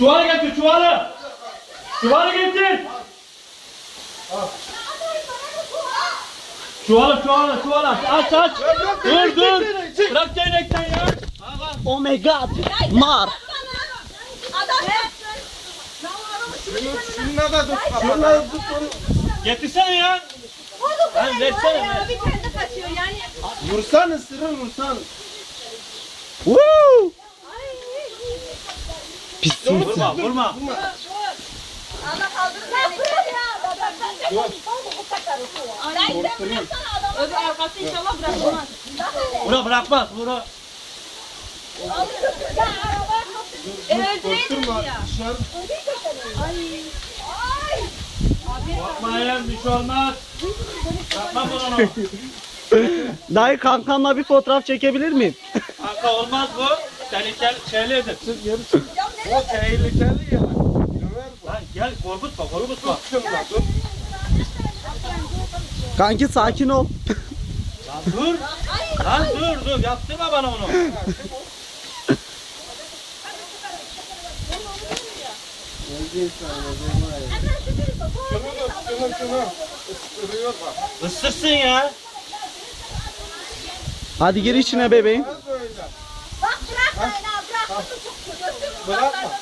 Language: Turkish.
Çuvalı getir çuvalı. Çuvalı getir. Çuvalı çuvalı çuvalı aç aç aç. Dur dur. Bırak değnekten ya. Oh my god. Mar. Şununla da tut. Şununla tut. Getirsene ya. Lan versene ver. Bir tane de kaçıyor yani. Vursan ısırır vursan. Woo. Pissin. Vurma vurma. Allah kaldırır beni. Lan sen bıraksana adamı. Öbür arkası inşallah bırakmaz. Bura bırakmaz. Bura. Ya arabaya E öldüreydiniz ya. Ay. Ay. Korkmayın bir şey olmaz. Bırakmam ben onu. Dayı kankamla bir fotoğraf çekebilir miyim? Kanka olmaz bu. Tehlikeli şeylerdir. O tehlikeli ya. Lan gel korkutma korkutma. Şununla tut. Kanki sakin ol. Lan dur. Lan dur dur yaptırma bana onu. Şunu şunu şunu. Isırsın ya. Hadi gir içine bebeğim. Bak bırakmayın ha bırak. Bırakma.